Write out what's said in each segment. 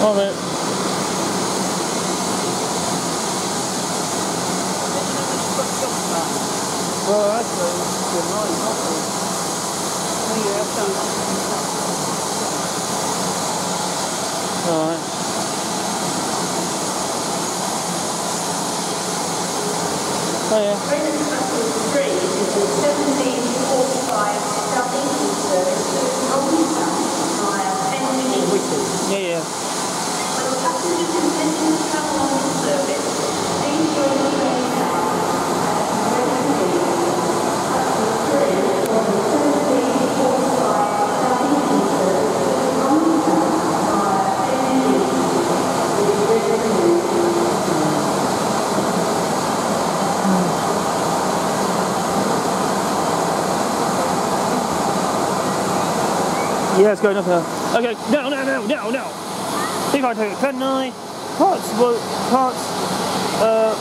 All right. Well, that's a good night, hopefully. Oh, yeah, that's All right. Oh, yeah. Resident Battle 3 is the 1745 Southeastern service to Colchester via Penrith. Yeah, yeah. When passengers intending to travel on this service, please join the train now at Resident Battle 3 from the 1745 Southeastern service to Colchester via Penrith. Yeah, it's going up here. Okay, no, no, no, no, no. If I take it, can I? Parts, well, parts, uh,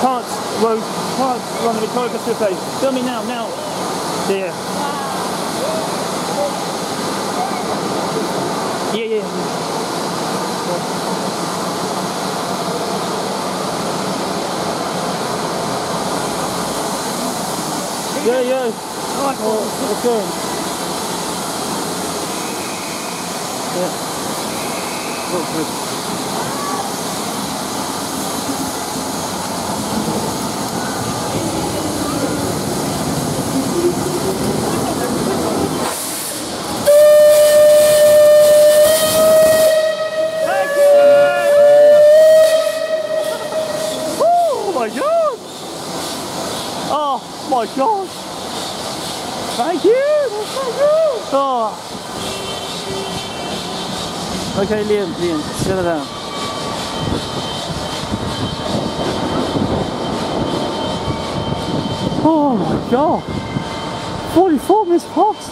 parts, well, parts run the Victoria Pacific place. Film me now, now. Yeah. Yeah, yeah. Yeah, yeah. Oh, okay. Yeah. Oh, good. Thank you! Oh my god! Oh my god! Thank you! Thank you! Oh. Okay, Liam, Liam, settle down. Oh my god! 44 Miss past!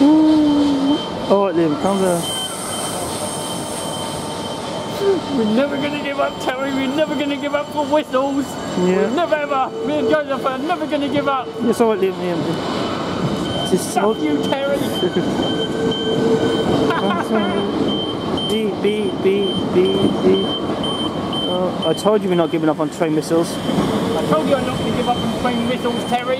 Mm. Alright, Liam, calm down. We're never gonna give up, Terry. We're never gonna give up for whistles. Yeah. We're never ever. Me and Joseph are never gonna give up. Yes, alright, Liam, Liam. Just Fuck you, Terry. I told you we're not giving up on train missiles. I told you I'm not gonna give up on train missiles, Terry.